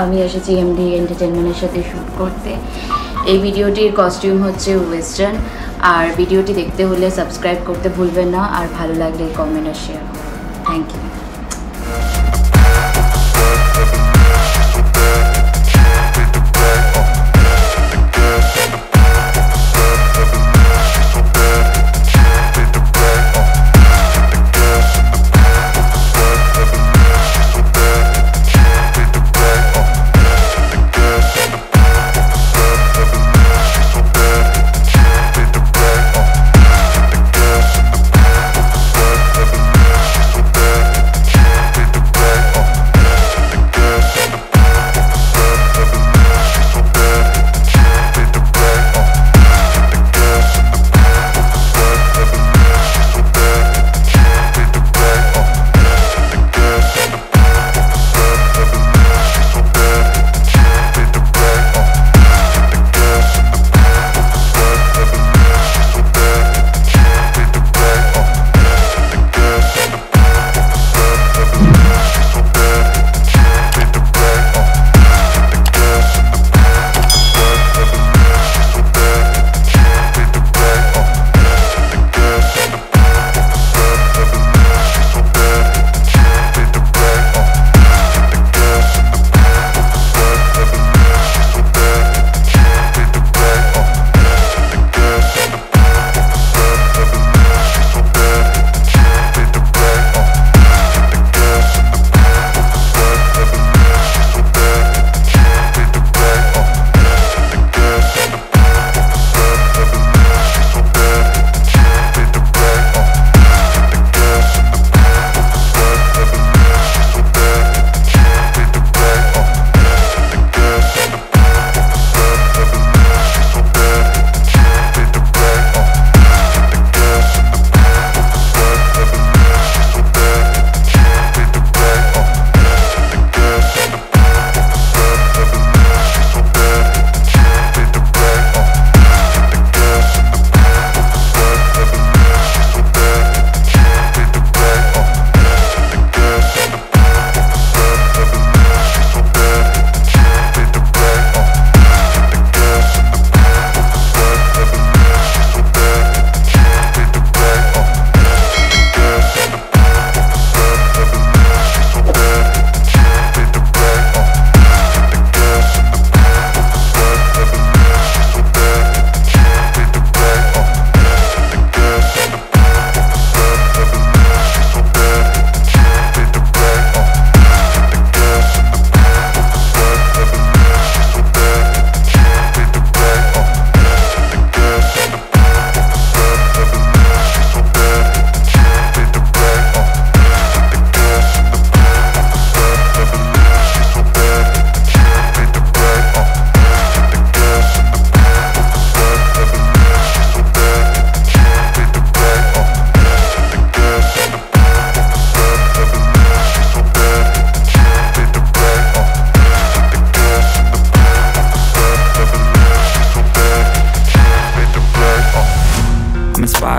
আমি এসেছি এমডি এন্টারটেনমেন্টের সাথে শ্যুট করতে। এই ভিডিওটির কস্টিউম হচ্ছে ওয়েস্টার্ন আর ভিডিওটি দেখতে হলে সাবস্ক্রাইব করতে ভুলবেন না, আর ভালো লাগলে comment R share thank you